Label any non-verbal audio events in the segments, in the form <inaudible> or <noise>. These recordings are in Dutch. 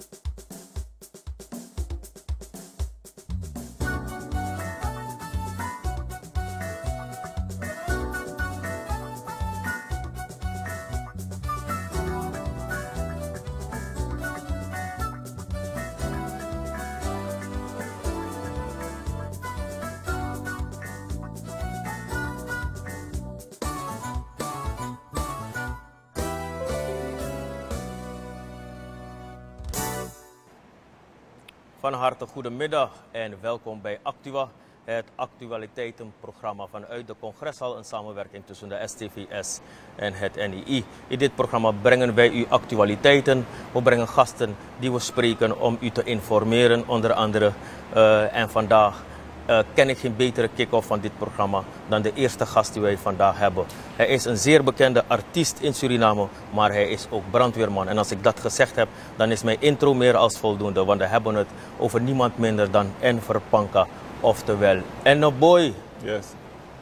you Van harte goedemiddag en welkom bij Actua, het actualiteitenprogramma vanuit de congreshal in samenwerking tussen de STVS en het NII. In dit programma brengen wij u actualiteiten. We brengen gasten die we spreken om u te informeren, onder andere. Uh, en vandaag uh, ken ik geen betere kick-off van dit programma dan de eerste gast die wij vandaag hebben. Hij is een zeer bekende artiest in Suriname, maar hij is ook brandweerman. En als ik dat gezegd heb, dan is mijn intro meer als voldoende, want we hebben het over niemand minder dan Enver Panka, oftewel Enne Boy. Yes.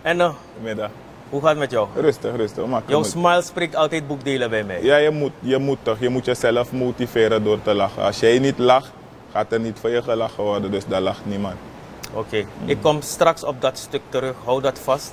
Enne, Middag. hoe gaat het met jou? Rustig, rustig. Maak Jouw smile spreekt altijd boekdelen bij mij. Ja, je moet, je moet toch. Je moet jezelf motiveren door te lachen. Als jij niet lacht, gaat er niet voor je gelachen worden. Dus daar lacht niemand. Oké, ik kom straks op dat stuk terug. Hou dat vast.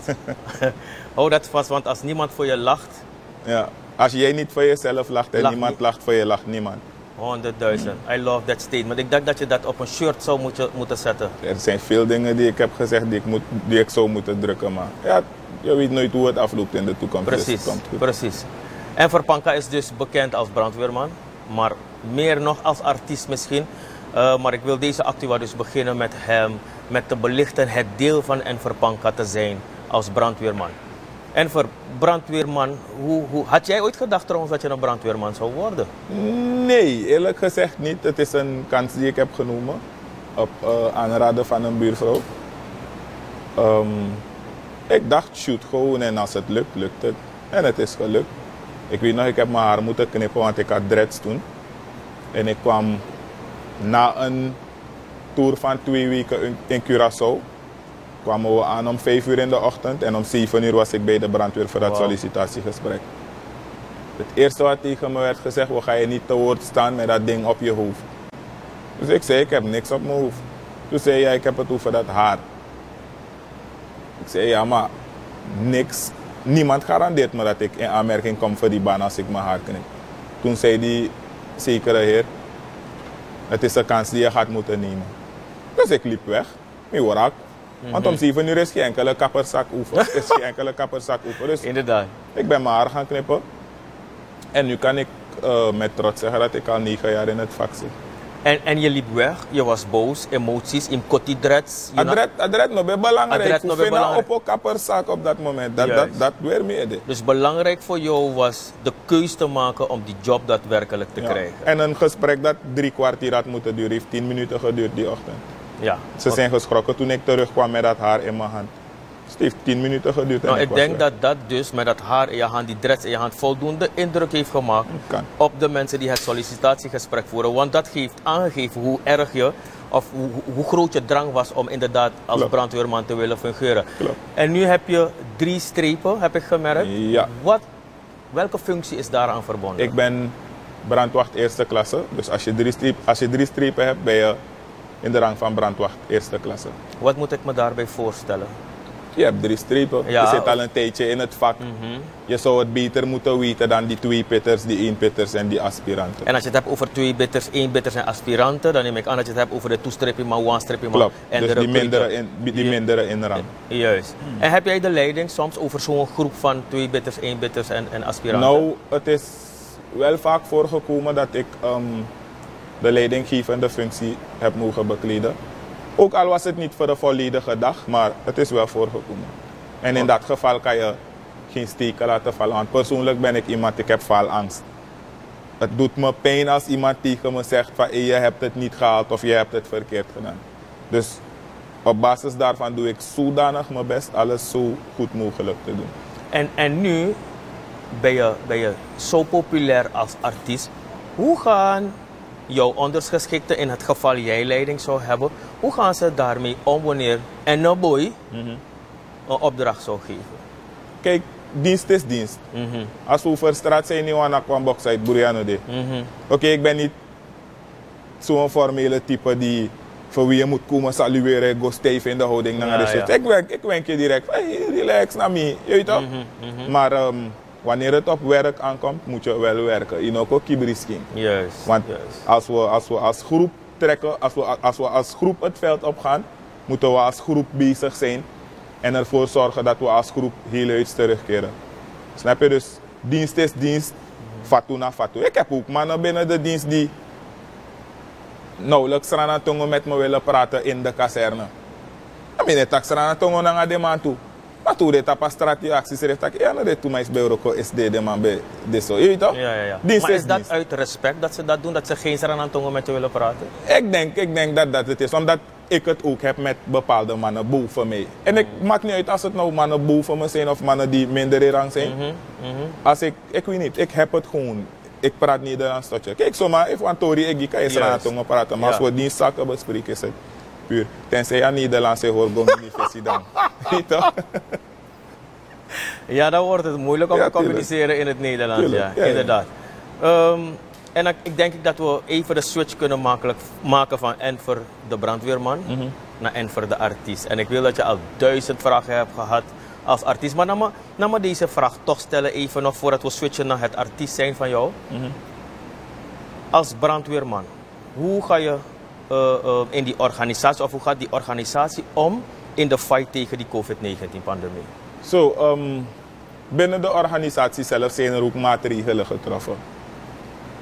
<laughs> Hou dat vast, want als niemand voor je lacht, Ja. Als jij niet voor jezelf lacht en niemand niet. lacht voor je, lacht niemand. 100.000. I love that statement. Ik denk dat je dat op een shirt zou moeten, moeten zetten. Er zijn veel dingen die ik heb gezegd die ik, moet, die ik zou moeten drukken. Maar ja, je weet nooit hoe het afloopt in de toekomst. dus Precies, precies. En Verpanka is dus bekend als brandweerman, maar meer nog als artiest misschien. Uh, maar ik wil deze actua dus beginnen met hem, met te belichten het deel van Enver Panka te zijn als brandweerman. Enver, brandweerman, hoe, hoe, had jij ooit gedacht trouwens dat je een brandweerman zou worden? Nee, eerlijk gezegd niet. Het is een kans die ik heb genomen op eh, aanraden van een buurvrouw. Ehm, ik dacht, shoot gewoon en als het lukt, lukt het. En het is gelukt. Ik weet nog, ik heb mijn haar moeten knippen, want ik had dreads toen. En ik kwam na een tour van twee weken in- in Curaçao. kwamen we aan om 5 uur in de ochtend en om 7 uur was ik bij de brandweer voor dat sollicitatiegesprek. Het eerste wat tegen me werd gezegd, we gaan je niet te woord staan met dat ding op je hoofd. Dus ik zei, ik heb niks op mijn hoofd. Toen zei hij, ik heb het over dat haar. Ik zei, ja, maar niks. Niemand garandeert me dat ik in aanmerking kom voor die baan als ik mijn haar knip. Toen zei die zekere heer, het is een kans die je gaat moeten nemen. Dus ik liep weg. Ik word Want om 7 uur is geen enkele kapperzak oefen. <laughs> is geen enkele kapperzak oefen. Dus Inderdaad. ik ben mijn haar gaan knippen. En nu kan ik eh, met trots zeggen dat ik al 9 jaar in het vak zit. En, en je liep weg, je was boos, emoties, in kotti dreads. Adret, adret nog bij belangrijk. Adret nog nou belangrijk. op een kapperzak op dat moment. Dat, dat, dat weer meer. Dus belangrijk voor jou was de keus te maken om die job daadwerkelijk te Ja. krijgen. En een gesprek dat drie kwartier had moeten duren, heeft 10 minuten geduurd die ochtend. Ja. Ze zijn geschrokken toen ik terugkwam met dat haar in mijn hand. Dus het heeft 10 minuten geduurd. en Nou, ik denk dat dat dus met dat haar in je hand, die dreads in je hand, voldoende indruk heeft gemaakt Kan. op de mensen die het sollicitatiegesprek voeren. Want dat geeft aangegeven hoe erg je, of hoe, hoe- groot je drang was om inderdaad als brandweerman te willen fungeren. En nu heb je drie strepen, heb ik gemerkt. Ja. Wat, welke functie is daaraan verbonden? Ik ben brandwacht eerste klasse. Dus als je drie, streep, als je drie strepen hebt, ben je in de rang van brandwacht eerste klasse. Wat moet ik me daarbij voorstellen? Je hebt drie strepen. Ja. Je zit al een tijdje in het vak. Mhm. Je zou het beter moeten weten dan die twee pitters, die één pitters en die aspiranten. En als je het hebt over twee bitters, één bitters en aspiranten, dan neem ik aan dat je het hebt over de two-stripping man, one-stripping man Klopt. en dus de die mindere, in, die mindere in rang. Juist. En heb jij de leiding soms over zo'n groep van twee bitters, één bitters en, en aspiranten? Nou, het is wel vaak voorgekomen dat ik ehm, de leidinggevende functie heb mogen bekleden. Ook al was het niet voor de volledige dag, maar het is wel voorgekomen. En in dat geval kan je geen steken laten vallen. Want persoonlijk ben ik iemand, ik heb faalangst. Het doet me pijn als iemand tegen me zegt van "Hey, je hebt het niet gehaald of je hebt het verkeerd gedaan. Dus op basis daarvan doe ik zodanig mijn best alles zo goed mogelijk te doen. En, en nu ben je, ben je zo populair als artiest. Hoe gaan jouw ondergeschikten, in het geval jij leiding zou hebben, hoe gaan ze daarmee om wanneer een boy een opdracht zou geven? Kijk, dienst is dienst. Mhm, Als we over straat zijn, niet aan kwam box uit Buriano de. mhm. Oké, ik ben niet zo'n formele type die voor wie je moet komen salueren, go stijf in de houding Ja, ja. Ik, wenk, ik wenk je direct, hey, relax naar me, je weet toch? Mhm, Maar ehm, wanneer het op werk aankomt, moet je wel werken. Je ook kibrisking. Juist. Want juist. als we, als we als groep trekken, als we als, we als groep het veld opgaan, moeten we als groep bezig zijn en ervoor zorgen dat we als groep heel uit terugkeren. Snap je? Dus dienst is dienst, fatu na fatu. Ik heb ook mannen binnen de dienst die nauwelijks rana tongo met me willen praten in de kazerne. Ik ben rana tongo naar de man toe. Maar toen dit pas strategie acties heeft, ik ja, dit toen mij is bij Roko is de man bij de zo. Je weet toch? Ja, ja, ja. Dienst maar is dat uit respect dat ze dat doen? Dat ze geen Saranantongo met je willen praten? Ik denk, ik denk dat dat het is, omdat ik het ook heb met bepaalde mannen boven mij. En ik maakt niet uit als het nou mannen boven me zijn of mannen die minder in rang zijn. Als ik, ik weet niet, ik heb het gewoon. Ik praat Nederlands tot je. Kijk, zomaar, even aan Tori, ik kan je tongen praten. Maar als we die zaken bespreken, is het puur. Tenzij je Nederlands hoort, go niet visie dan. Je <laughs> toch? Ja, dan wordt het moeilijk om Ja, te communiceren in het Nederlands. Ja, inderdaad. Ehm, en ik, ik denk dat we even de switch kunnen makelijk maken van en voor de brandweerman Mhm. naar en voor de artiest. En ik wil dat je al duizend vragen hebt gehad als artiest. Maar laat me, me deze vraag toch stellen even nog voordat we switchen naar het artiest zijn van jou. Mhm. Als brandweerman, hoe ga je in die organisatie of hoe gaat die organisatie om in de fight tegen die COVID-19 pandemie? Zo, ehm, binnen de organisatie zelf zijn er ook maatregelen getroffen.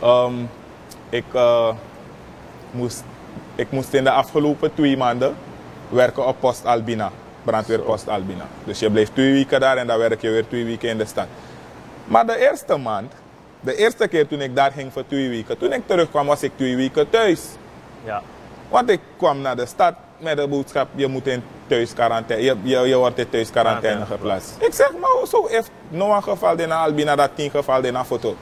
Ehm, ik, eh, moest, ik moest in de afgelopen twee maanden werken op Post Albina, brandweerpost Albina. Dus je blijft twee weken daar en dan werk je weer twee weken in de stad. Maar de eerste maand, de eerste keer toen ik daar ging voor twee weken, toen ik terugkwam was ik twee weken thuis. Ja. Want ik kwam naar de stad met de boodschap, je moet in thuisquarantaine, je, je, je wordt in thuisquarantaine Quarantaine geplaatst. Ik zeg, maar zo heeft een geval in Albina, dat tien geval in een foto.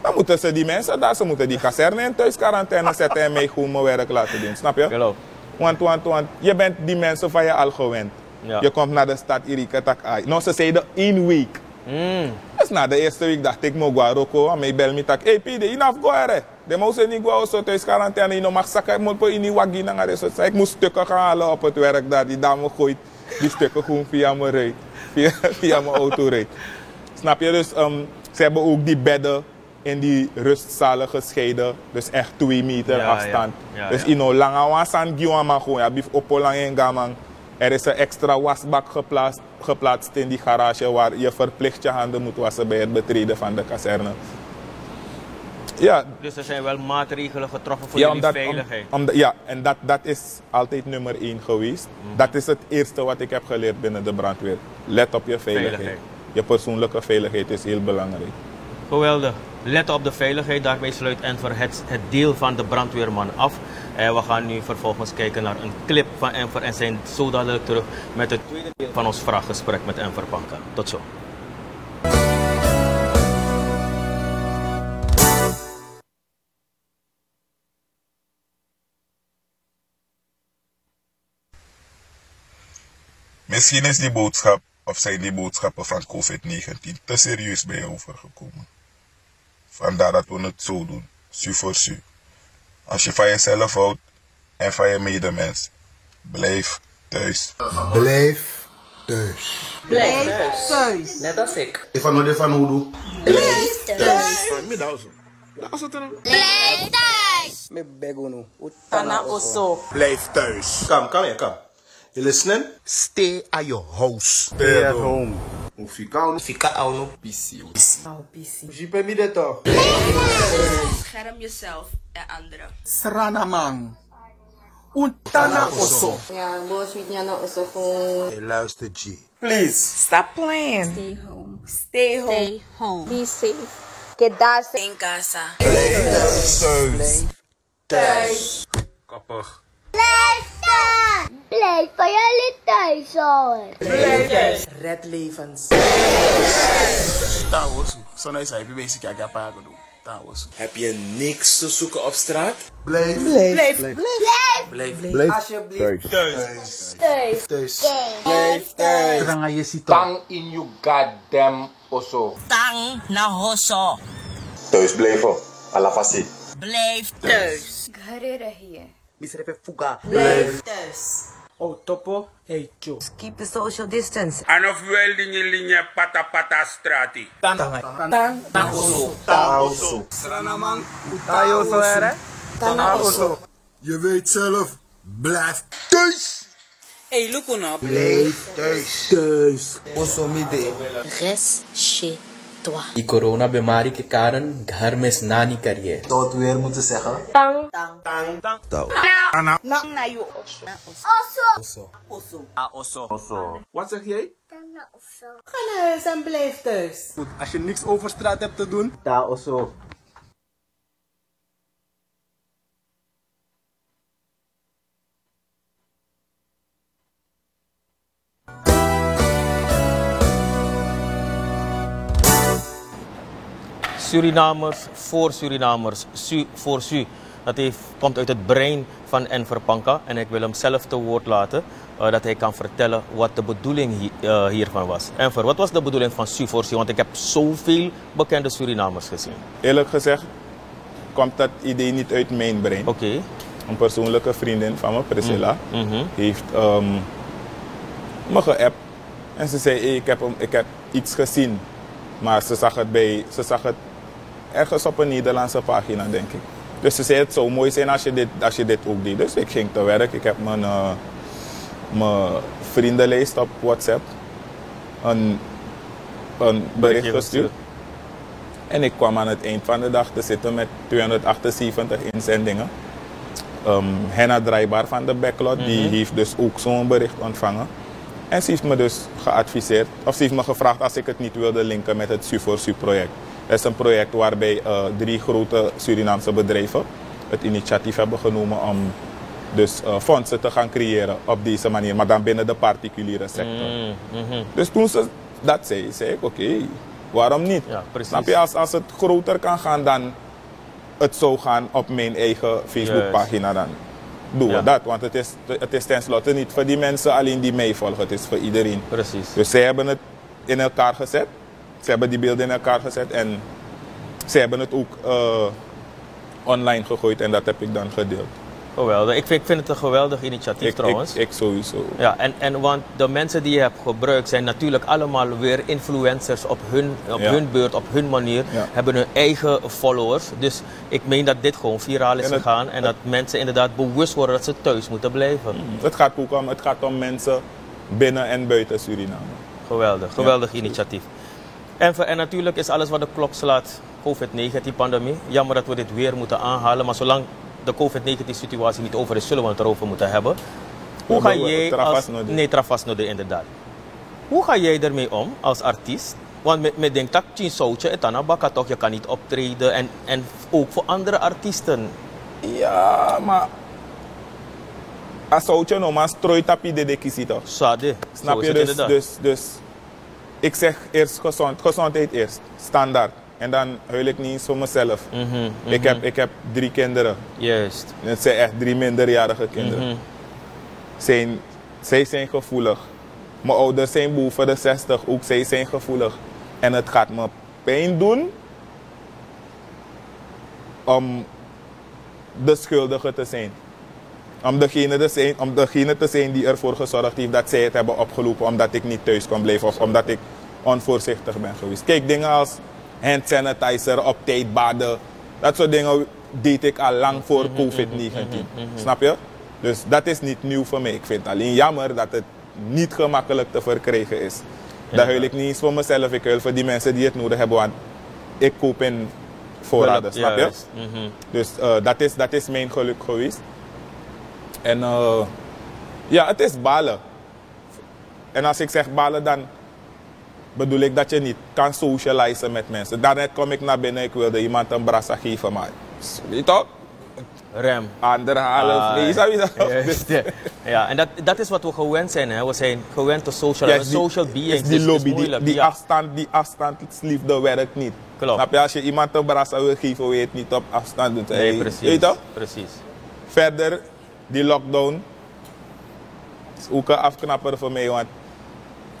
Dan moeten ze die mensen daar, ze moeten die kazerne in thuisquarantaine <laughs> zetten en mij gewoon mijn werk laten doen, snap je? Geloof. Want, want, want je bent die mensen van je al gewend. Ja. Je komt naar de stad, Irika, tak, ai. Nou, ze zeiden één week. Mm. Dus na de eerste week dacht ik, mo gwa roko, en mij bel me tak, hey pide, inaf go ere. De mouse niet go zo thuis quarantaine, je mag zakken, ik moet po in die waggie naar de soort. Ik moest stukken gaan halen op het werk daar, die dame gooit die stukken gewoon via mijn rijdt, via, <laughs> via mijn auto rijdt. Snap je? Dus ehm, ze hebben ook die bedden in die rustzalen gescheiden, dus echt twee meter Ja, afstand. Ja, dus ja. in no lange wasan giwa man gewoon, ja, bif oppo lang en gamang. Er is een extra wasbak geplaatst, geplaatst in die garage waar je verplicht je handen moet wassen bij het betreden van de kazerne. Ja, Dus er zijn wel maatregelen getroffen voor ja, jullie omdat, om- veiligheid. omdat- ja en dat, dat is altijd nummer één geweest. Mhm. Dat is het eerste wat ik heb geleerd binnen de brandweer. Let op je veiligheid. Veiligheid. Je persoonlijke veiligheid is heel belangrijk. Geweldig. Let op de veiligheid. Daarmee sluit Enver het, deel van de brandweerman af. En we gaan nu vervolgens kijken naar een clip van Enver en zijn zo dadelijk terug met het tweede deel van ons vraaggesprek met Enver Panka. Tot zo. Misschien is die boodschap of zijn die boodschappen van COVID-19 te serieus bij je overgekomen. Vandaar dat we het zo doen, su voor su. Als je van jezelf houdt en van je medemens, blijf thuis. Blijf thuis. Blijf thuis. Net als ik. Ifan no defan hudu. Blijf thuis. Me bego no. Tana oso. Blijf thuis. Come, come here, come. You listening? Stay at your house. Stay at home. Fica, fica ao no piscio. Oh, busy. Jipe mi de toch? Bescherm jezelf en anderen. Srana man. Untana oso. Ja, bullshit niya na uso kung Hey, luister G. Please. Stop playing. stay home. Stay home. Stay home. Be safe. Quedarse In casa. Koppig. Blijf van jullie thuis hoor. Red levens. Taos, zo is hij bezig naar pago doen. Taos. Heb je niks te zoeken op straat? Blijf. Blijf. Blijf. Alsjeblieft. Thuis. Thuis. Tranga je ziet toch? in you goddamn osso. Tang na hoso. Thuis blijven. Alafasi. Blijf thuis. thuis. Mi sarebbe fuga. Leftes. Topo e. Keep the social distance. Ano fueling in linea pata pata strati. Tan tan tan ere. Je weet zelf, blijf thuis. Hey, look up. Blijf thuis. Thuis. Die corona-बीमारी के कारण घर में स्नान करिए Tot weer moeten zeggen. Tang. Tang. Tang. Tang. Na. Na you oso. Oso. Oso. Ah, osso. Oso. Wat zeg jij? Tanga oso. Ga naar huis en blijf thuis. Goed, als je niks over straat hebt te doen. Ta oso. Surinamers voor Surinamers, Su voor Su. Dat heeft, komt uit het brein van Enver Panka en ik wil hem zelf te woord laten. eh, dat hij kan vertellen wat de bedoeling hi- eh, hiervan was. Enver, wat was de bedoeling van Su voor Su? Want ik heb zoveel bekende Surinamers gezien. Eerlijk gezegd komt dat idee niet uit mijn brein. Oké. Een persoonlijke vriendin van me, Priscilla, Mhm. heeft ehm, me geappt. En ze zei, hey, ik, heb ik heb iets gezien. Maar ze zag het, bij, ze zag het ergens op een Nederlandse pagina, denk ik. Dus ze zei, het zou mooi zijn als je dit, als je dit ook deed. Dus ik ging te werk. Ik heb mijn, eh, mijn vriendenlijst op WhatsApp een, een bericht gestuurd. En ik kwam aan het eind van de dag te zitten met 278 inzendingen. Um, Henna Draaibaar van de Backlot, die Mhm. heeft dus ook zo'n bericht ontvangen. En ze heeft me dus geadviseerd, of ze heeft me gevraagd als ik het niet wilde linken met het Su4Su project. Dat is een project waarbij eh, drie grote Surinaamse bedrijven het initiatief hebben genomen om dus eh, fondsen te gaan creëren op deze manier, maar dan binnen de particuliere sector. Mm, mhm. Dus toen ze dat zei, zei ik oké, waarom niet? Ja. Snap je, als, als het groter kan gaan dan het zou gaan op mijn eigen Facebookpagina, dan doen we Ja. dat. Want het is, het is tenslotte niet voor die mensen alleen die mij volgen, het is voor iedereen. Precies. Dus zij hebben het in elkaar gezet. Ze hebben die beelden in elkaar gezet en zij hebben het ook eh, online gegooid en dat heb ik dan gedeeld. Geweldig. Ik vind, ik vind het een geweldig initiatief Ik, trouwens. ik, ik sowieso. Ja, en, en want de mensen die je hebt gebruikt zijn natuurlijk allemaal weer influencers op hun, op Ja. hun beurt, op hun manier, Ja. hebben hun eigen followers. Dus ik meen dat dit gewoon viraal is En het- gegaan en dat mensen inderdaad bewust worden dat ze thuis moeten blijven. Het gaat ook om, het gaat om mensen binnen en buiten Suriname. Geweldig, geweldig initiatief. En, en natuurlijk is alles wat de klok slaat COVID-19-pandemie. Jammer dat we dit weer moeten aanhalen, maar zolang de COVID-19-situatie niet over is, zullen we het erover moeten hebben. Hoe ga jij als... Nee, Travas nodig, inderdaad. Hoe ga jij ermee om als artiest? Want met, met denkt dat Chin Soutje en Tanabaka toch, je kan niet optreden en, en ook voor andere artiesten. Ja, maar als zoutje nou maar strooi tapi de dekisi toch? Sade, Snap je? Dus, inderdaad. dus, dus ik zeg eerst gezond, gezondheid eerst, standaard. En dan huil ik niet eens voor mezelf. Mhm, Ik, mhm. heb, ik heb drie kinderen. Juist. Het zijn echt drie minderjarige kinderen. Mhm. zijn, zij zijn gevoelig. Mijn ouders zijn boven de 60, ook zij zijn gevoelig. En het gaat me pijn doen om de schuldige te zijn. Om degene, te zijn, om degene te zijn die ervoor gezorgd heeft dat zij het hebben opgelopen omdat ik niet thuis kon blijven of omdat ik onvoorzichtig ben geweest. Kijk, dingen als hand sanitizer, op tijd baden, dat soort dingen deed ik al lang voor COVID-19. Snap je? Dus dat is niet nieuw voor mij. Ik vind het alleen jammer dat het niet gemakkelijk te verkrijgen is. Daar huil ik niet eens voor mezelf, ik huil voor die mensen die het nodig hebben, want ik koop in voorraden, snap je? Mhm. Dus eh, dat, is, dat is mijn geluk geweest. En eh, ja, het is balen. En als ik zeg balen, dan bedoel ik dat je niet kan socializen met mensen. Daarnet kom ik naar binnen, ik wilde iemand een brassa geven, maar weet je toch? Rem. Anderhalf, nee, je dat? ja. En dat, dat is wat we gewend zijn. Hè. We zijn gewend te socialize. Yes, die- social is beings. die dus lobby, die, moeilijk. die ja. afstand, die afstandsliefde werkt niet. Klopt. Snap je? Als je iemand een brassa wil geven, wil je het niet op afstand doen. Nee, Hey, precies. Weet je toch? Precies. Verder, die lockdown is ook een afknapper voor mij. Want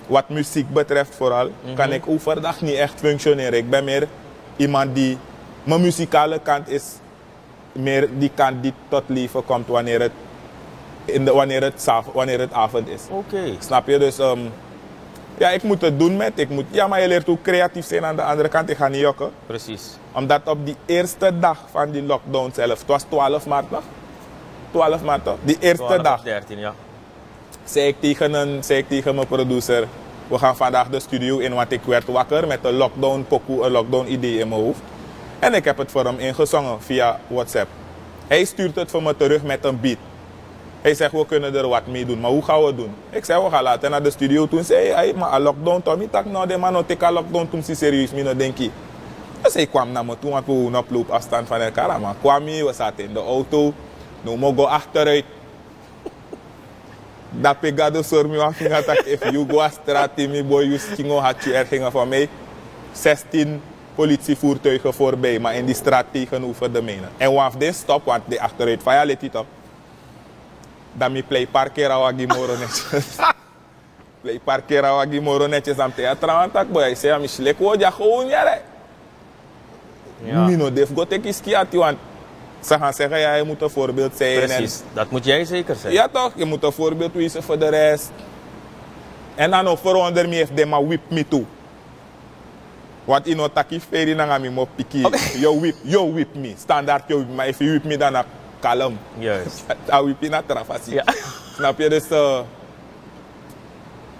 wat muziek betreft vooral, Mhm. kan ik overdag niet echt functioneren. Ik ben meer iemand die... Mijn muzikale kant is meer die kant die tot leven komt wanneer het, in de, wanneer het, wanneer het avond is. Oké. Snap je? Dus ehm, ja, ik moet het doen met. Ik moet, ja, maar je leert ook creatief zijn aan de andere kant. Ik ga niet jokken. Precies. Omdat op die eerste dag van die lockdown zelf, het was 12 maart nog? 12 maart toch? Die eerste 12 dag of 13, ja. zei ik, tegen een, zei ik tegen mijn producer, we gaan vandaag de studio in, want ik werd wakker met een lockdown pokoe, een lockdown idee in mijn hoofd. En ik heb het voor hem ingezongen via WhatsApp. Hij stuurt het voor me terug met een beat. Hij zegt, we kunnen er wat mee doen, maar hoe gaan we doen? Ik zei, we gaan later naar de studio. Toen zei hij, "Hey, maar een lockdown, Tommy, tak nou, de man, ik een lockdown, toen zie serieus, nou denk ik. Dus hij kwam naar me toe, want we wonen op loopafstand van elkaar. Maar kwam hij, we zaten in de auto. Nu moet go achteruit. Dat pegado sor mi wan finga tak if you go a straat mi boy you skingo je er gingen van mij 16 politievoertuigen voorbij, maar in die straat tegenover de mijne. En wanneer dit stop, want de achteruit let het op. Dan mi play parkeren wagi moro netjes. play parkeren wagi moro netjes am theatra want tak boy. Say mi slek wo ja gewoon jare. Ja. Mi no def go take iski ati want ze gaan zeggen ja je moet een voorbeeld zijn. en- Precies. Dat moet jij zeker zijn. ja toch, je moet een voorbeeld wezen voor de rest. En dan ook veronder me heeft de maar whip me toe. Want in otaki feri na mi mo piki. Yo whip, yo whip me. Standaard yo whip me. Maar if you whip me dan kalm. Juist. <laughs> Dat whip je na trafasi. Ja. Snap je? Dus eh,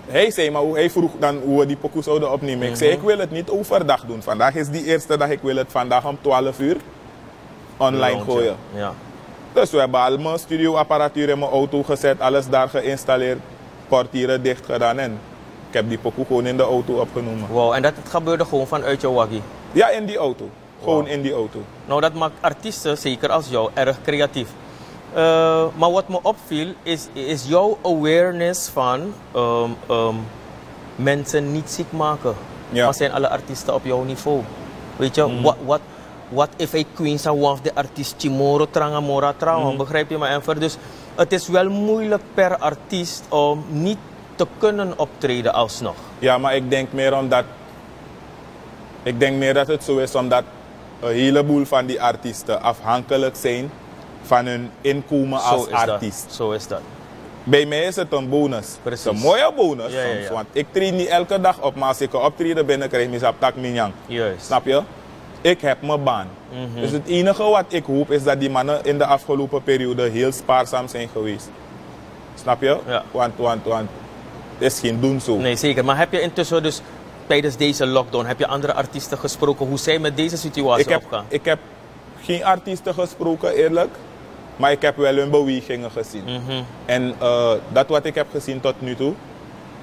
hij zei, maar hoe- hij vroeg dan hoe we die pokoe zouden opnemen. Ik zei, ik wil het niet overdag doen. Vandaag is die eerste dag. Ik wil het vandaag om 12 uur online gooien. Ja. Dus we hebben al mijn studioapparatuur in mijn auto gezet, alles daar geïnstalleerd, portieren dicht gedaan en ik heb die pokoe gewoon in de auto opgenomen. Wow, en dat het gebeurde gewoon vanuit jouw waggie. Ja, in die auto. Gewoon Wow. in die auto. Nou, dat maakt artiesten, zeker als jou, erg creatief. Eh, maar wat me opviel, is, is jouw awareness van ehm, ehm, mensen niet ziek maken. Ja. Maar zijn alle artiesten op jouw niveau? Weet je, wat what, what if a queen zou of de artiest Chimoro tranga mora trauma, begrijp je me? En voor dus, het is wel moeilijk per artiest om niet te kunnen optreden alsnog. Ja, maar ik denk meer omdat. Ik denk meer dat het zo is omdat een heleboel van die artiesten afhankelijk zijn van hun inkomen Zo als is dat. artiest. Zo is dat. Bij mij is het een bonus. Precies. Een mooie bonus Ja, soms. ja. Want ik treed niet elke dag op, maar als ik een optreden binnenkrijg, mis op tak. Juist. Snap je? Ik heb mijn baan. Mhm. Dus het enige wat ik hoop is dat die mannen in de afgelopen periode heel spaarzaam zijn geweest. Snap je? Ja. Want, want, want het is geen doen zo. Nee, zeker. Maar heb je intussen dus tijdens deze lockdown, heb je andere artiesten gesproken hoe zij met deze situatie ik, heb, opgaan? ik heb geen artiesten gesproken, eerlijk. Maar ik heb wel hun bewegingen gezien. Mhm. En eh, dat wat ik heb gezien tot nu toe,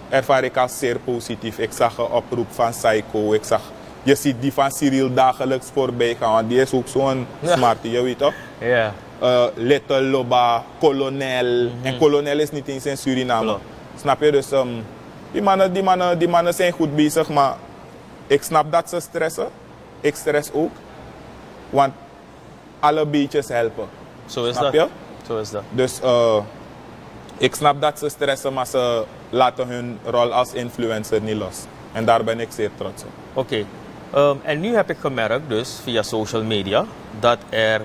ervaar ik als zeer positief. Ik zag een oproep van Psycho. Ik zag, je ziet die van Cyril dagelijks voorbij gaan. Want die is ook zo'n Ja. smarty, je weet toch? Ja. Eh, Little Loba, Colonel. En Colonel is niet eens in Suriname. Snap je? Dus ehm, die, mannen, die, mannen, die mannen zijn goed bezig, maar ik snap dat ze stressen. Ik stress ook. Want alle beetjes helpen. Zo is snap dat. je? Zo is dat. Dus eh, ik snap dat ze stressen, maar ze laten hun rol als influencer niet los. En daar ben ik zeer trots op. Oké. Ehm, en nu heb ik gemerkt, dus via social media, dat er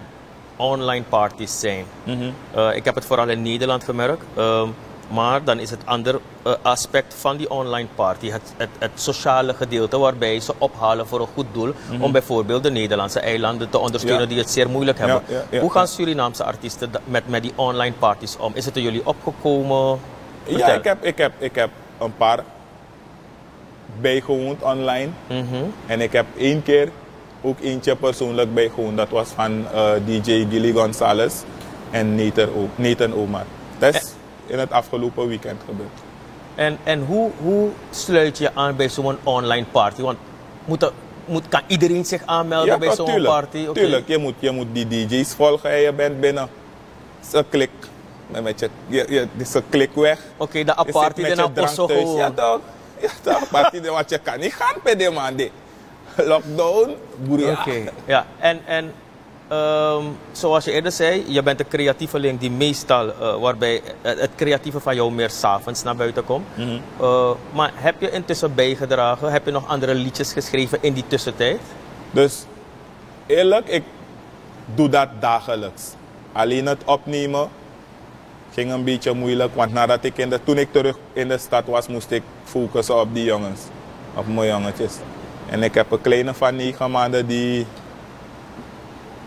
online parties zijn. Eh, ik heb het vooral in Nederland gemerkt. Ehm, maar dan is het ander eh, aspect van die online party, het, het, het sociale gedeelte waarbij ze ophalen voor een goed doel. Om bijvoorbeeld de Nederlandse eilanden te ondersteunen Ja. die het zeer moeilijk hebben. Ja, ja, ja, Hoe gaan. Surinaamse artiesten met, met die online parties om? Is het er jullie opgekomen? Ja, ik heb, ik, heb, ik heb een paar bijgewoond online. Mhm. En ik heb één keer ook eentje persoonlijk bijgewoond. Dat was van eh, DJ Gilly Gonzalez en Nathan, o Nathan Omar. Dat is in het afgelopen weekend gebeurd. En, en hoe, hoe sluit je aan bij zo'n online party? Want moet er, moet, kan iedereen zich aanmelden bij zo'n party? Oké. Tuurlijk, je moet, je moet die DJ's volgen en je bent binnen. Is een klik. Met je, je, je, is een klik weg. Oké, met de drank posso thuis. gewoon. Ja toch? Ja toch? Party de wat je kan niet gaan bij de man. die. <laughs> Lockdown, boeria. Oké, ja. En, en zoals je eerder zei, je bent een creatieveling die meestal, waarbij het, creatieve van jou meer s'avonds naar buiten komt. Mhm. Eh, maar heb je intussen bijgedragen? Heb je nog andere liedjes geschreven in die tussentijd? Dus eerlijk, ik, doe dat dagelijks. Alleen het opnemen ging een beetje moeilijk, want nadat ik in de, toen ik terug in de stad was, moest ik focussen op die jongens, op mijn jongetjes. En ik heb een kleine van negen maanden die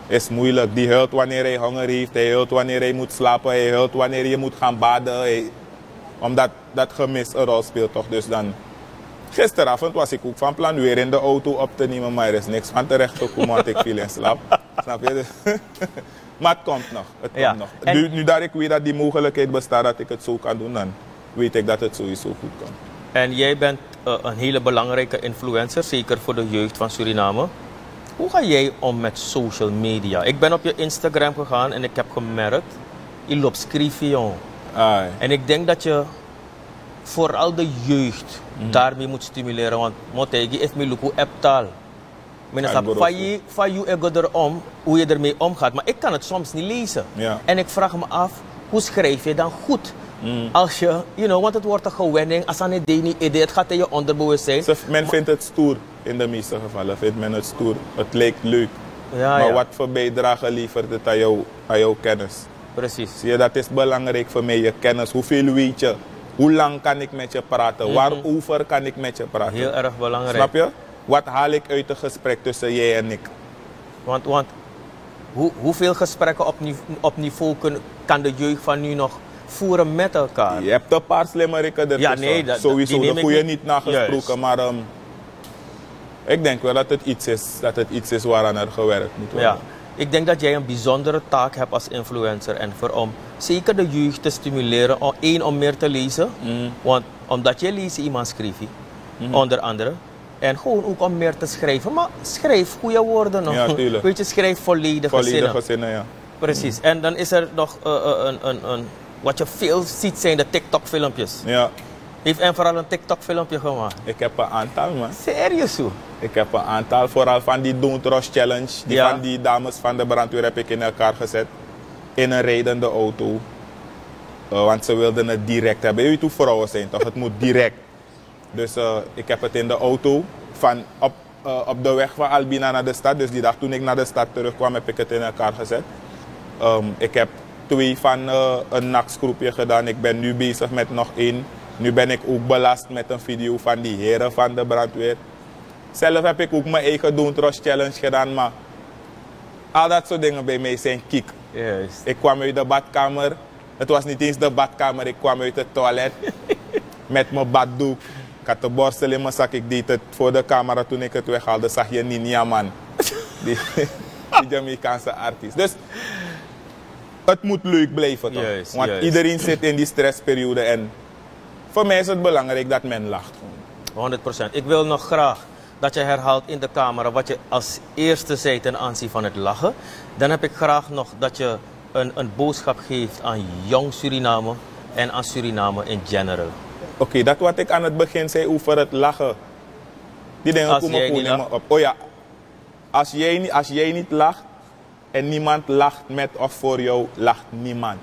is moeilijk. Die huilt wanneer hij honger heeft, hij huilt wanneer hij moet slapen, hij huilt wanneer je moet gaan baden. Omdat dat gemis een rol speelt toch. Dus dan, gisteravond was ik ook van plan weer in de auto op te nemen, maar er is niks van terecht gekomen, want ik viel in slaap. <laughs> Snap je? <laughs> maar het komt nog. Het Ja, komt nog. en- Nu, nu dat ik weet dat die mogelijkheid bestaat dat ik het zo kan doen, dan weet ik dat het sowieso goed kan. En jij bent eh, een hele belangrijke influencer, zeker voor de jeugd van Suriname. Hoe ga jij om met social media? Ik ben op je Instagram gegaan en ik heb gemerkt, je loopt. Ai. En ik denk dat je vooral de jeugd Mhm. daarmee moet stimuleren. Want motegi is mijn luku apptaal. Van je, van je ego erom, hoe je ermee omgaat. Maar ik kan het soms niet lezen. Ja. En ik vraag me af, hoe schrijf je dan goed? Mm. Als je, you know, want het wordt een gewenning. Als aan het niet idee, het gaat in je onderbewustzijn. Ze- Men vindt het stoer, in de meeste gevallen vindt men het stoer. Het lijkt leuk. Ja, maar ja. wat voor bijdrage levert het aan, jou, aan jouw kennis? Precies. Zie je, dat is belangrijk voor mij, je kennis. Hoeveel weet je? Hoe lang kan ik met je praten? Mhm. Waarover kan ik met je praten? Heel erg belangrijk. Snap je? Wat haal ik uit een gesprek tussen jij en ik? Want, want hoe, hoeveel gesprekken op, op niveau kan de jeugd van nu nog voeren met elkaar? Je hebt een paar slimmerikken. Ja, nee, dat- Sowieso, de goede niet- niet nagesproken, Juist. maar ehm, ik denk wel dat het iets is, dat het iets is waaraan er gewerkt moet worden. Ja, ik denk dat jij een bijzondere taak hebt als influencer. En voor om zeker de jeugd te stimuleren, om, één, om meer te lezen. Mm. Want omdat je leest iemand schrijft, onder andere. En gewoon ook om meer te schrijven. Maar schrijf goede woorden nog. Ja, tuurlijk. Weet je, schrijf volledige, Volledige zinnen. zinnen, ja. Precies. En dan is er nog eh, eh, een, een, een, wat je veel ziet zijn de TikTok-filmpjes. ja. Heeft en vooral een TikTok-filmpje gemaakt. Ik heb een aantal, man. Serieus zo? Ik heb een aantal, vooral van die Don't Rush Challenge. Die Ja. van die dames van de brandweer heb ik in elkaar gezet. In een rijdende auto. Eh, want ze wilden het direct hebben. Je weet hoe vrouwen zijn toch? Het moet direct. Dus eh, ik heb het in de auto van op, eh, op de weg van Albina naar de stad. Dus die dag toen ik naar de stad terugkwam heb ik het in elkaar gezet. Ehm, ik heb twee van eh, een NAX-groepje gedaan. Ik ben nu bezig met nog één. Nu ben ik ook belast met een video van die heren van de brandweer. Zelf heb ik ook mijn eigen Don't Rush Challenge gedaan, maar al dat soort dingen bij mij zijn kiek. Juist. Ik kwam uit de badkamer. Het was niet eens de badkamer, ik kwam uit het toilet <laughs> met mijn baddoek. Ik had de borstel in mijn zak, ik deed het voor de camera toen ik het weghaalde. Zag je Ninia man, die, die Jamaicaanse artiest. Dus het moet leuk blijven toch? Juist, Want juist. iedereen zit in die stressperiode en voor mij is het belangrijk dat men lacht. 100%. Ik wil nog graag dat je herhaalt in de camera wat je als eerste zei ten aanzien van het lachen. Dan heb ik graag nog dat je een, een boodschap geeft aan jong Suriname en aan Suriname in general. Oké, dat wat ik aan het begin zei over het lachen. Die dingen Als komen gewoon me op. Oh ja, als jij, niet- als jij niet lacht en niemand lacht met of voor jou, lacht niemand.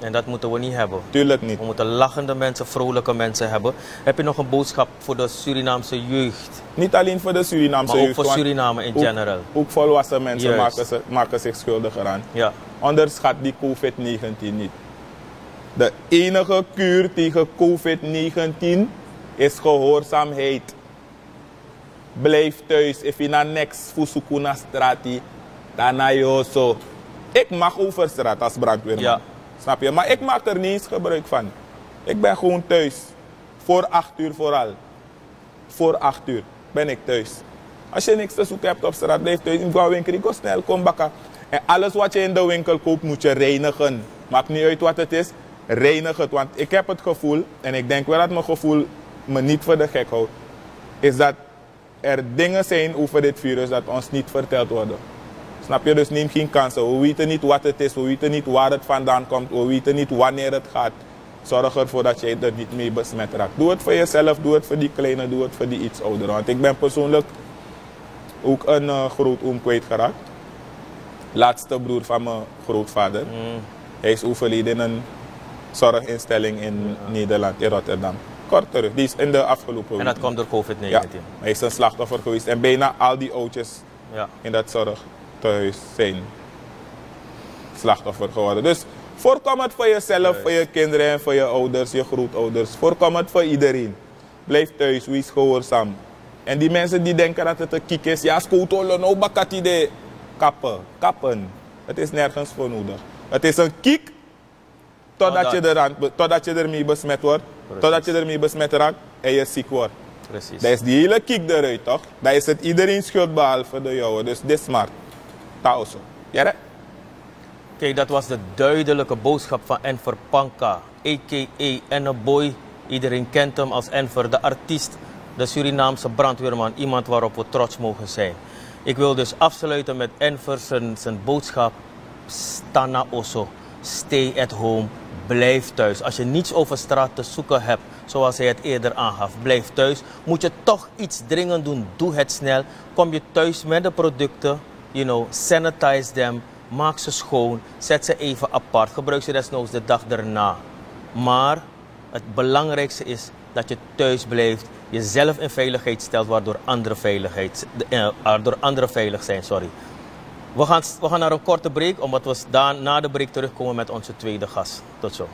En dat moeten we niet hebben. Tuurlijk niet. We moeten lachende mensen, vrolijke mensen hebben. Heb je nog een boodschap voor de Surinaamse jeugd? Niet alleen voor de Surinaamse Maar ook jeugd, voor Suriname in ook- general. Ook volwassen mensen maken, ze- maken zich schuldig eraan. Ja. Onderschat die COVID-19 niet. De enige kuur tegen COVID-19 is gehoorzaamheid. Blijf thuis. If je naar niks fusuku na strati, dan zo. Ik mag over straat als brandweerman. Ja. Snap je? Maar ik maak er niet eens gebruik van. Ik ben gewoon thuis. Voor acht uur vooral. Voor acht uur ben ik thuis. Als je niks te zoeken hebt op straat, blijf thuis. Ik ga winkel, ik snel, kom bakken. En alles wat je in de winkel koopt, moet je reinigen. Maakt niet uit wat het is, reinig het. Want ik heb het gevoel, en ik denk wel dat mijn gevoel me niet voor de gek houdt, is dat er dingen zijn over dit virus dat ons niet verteld worden. Snap je? Dus neem geen kansen. We weten niet wat het is, we weten niet waar het vandaan komt, we weten niet wanneer het gaat. Zorg ervoor dat je er niet mee besmet raakt. Doe het voor jezelf, doe het voor die kleine, doe het voor die iets ouderen. Want ik ben persoonlijk ook een uh, grootoom kwijtgeraakt. Laatste broer van mijn grootvader. Mm. Hij is overleden in een zorginstelling in Nederland, in Rotterdam. Kort terug, die is in de afgelopen En dat week. komt door COVID-19. Ja, hij is een slachtoffer geweest. En bijna al die oudjes Ja. in dat thuis zijn slachtoffer geworden. Dus voorkom het voor jezelf, voor je kinderen en voor je ouders, je grootouders. Voorkom het voor iedereen. Blijf thuis, wees gehoorzaam. En die mensen die denken dat het een kiek is, ja, scootolo, no bakat idee. Kappen, kappen. Het is nergens voor nodig. Het is een kiek totdat, je, eraan, totdat je ermee besmet wordt. Totdat je ermee besmet raakt en je ziek wordt. Precies. Dat is die hele kiek eruit, toch? Dat is het iedereen schuld behalve de jouwe. Dus dit is smart. Tauso. Ja, Kijk, dat was de duidelijke boodschap van Enver Panka, a.k.a. Enneboy. Iedereen kent hem als Enver, de artiest, de Surinaamse brandweerman. Iemand waarop we trots mogen zijn. Ik wil dus afsluiten met Enver zijn, zijn boodschap. Stana osso. Stay at home. Blijf thuis. Als je niets over straat te zoeken hebt, zoals hij het eerder aangaf, blijf thuis. Moet je toch iets dringend doen, doe het snel. Kom je thuis met de producten, you know, sanitize them, maak ze schoon, zet ze even apart. Gebruik ze desnoods de dag erna. Maar het belangrijkste is dat je thuis blijft, jezelf in veiligheid stelt, waardoor anderen, eh, waardoor anderen veilig zijn. Sorry. We gaan, we gaan naar een korte break, omdat we na de break terugkomen met onze tweede gast. Tot zo.